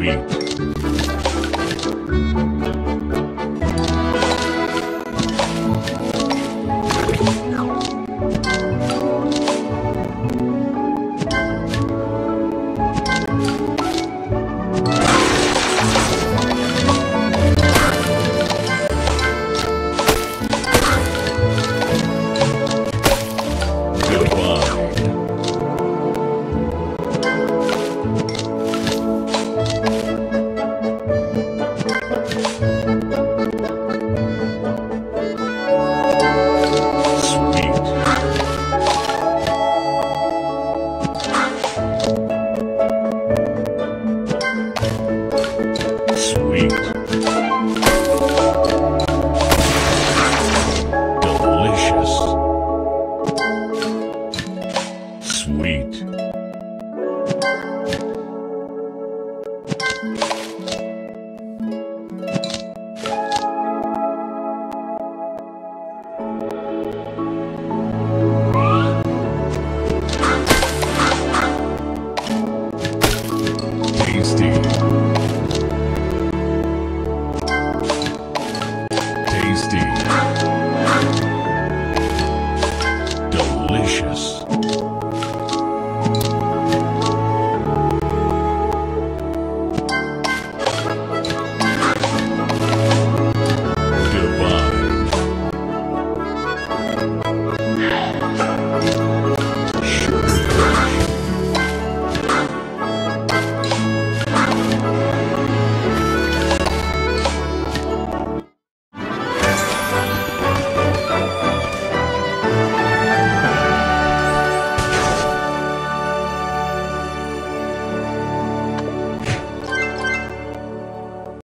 week.